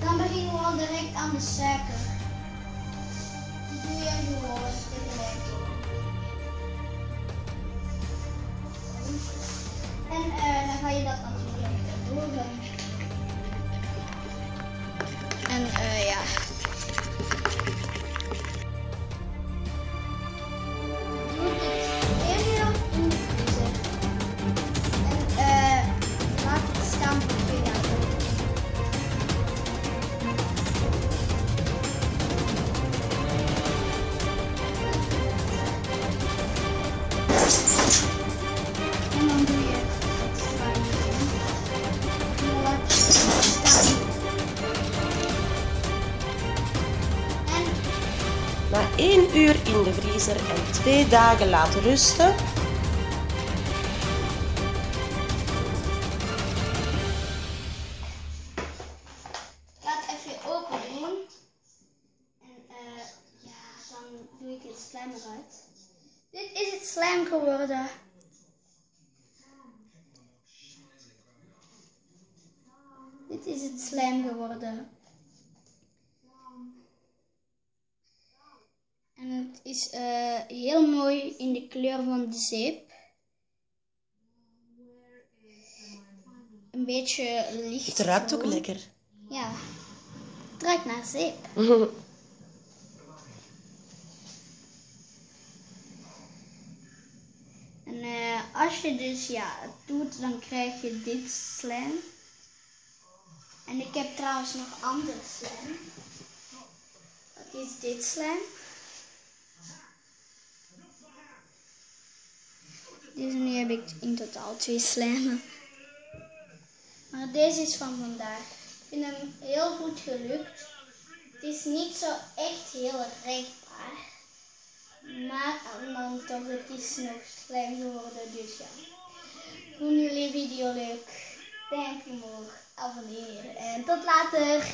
dan beginnen we al direct aan de suiker. Doe je horen. En eh, dan ga je dat natuurlijk doen. En eh, Dan je het Na 1 uur in de vriezer en 2 dagen laten rusten, open doen. En eh, ja, dan doe ik het slijm eruit. Dit is het slijm geworden. Dit is het slijm geworden. En het is eh, heel mooi in de kleur van de zeep. Een beetje licht. het ruikt ook lekker. Ja, het ruikt naar zeep. En eh, als je dus ja, het doet, dan krijg je dit slijm. En ik heb trouwens nog andere slijm. Dat is dit slijm. Dus nu heb ik in totaal twee slijmen. Maar deze is van vandaag. Ik vind hem heel goed gelukt. Het is niet zo echt heel rechtbaar. Maar dan toch, het is nog slijm geworden. Dus ja. Vonden jullie de video leuk? Duimpje omhoog, abonneren en tot later.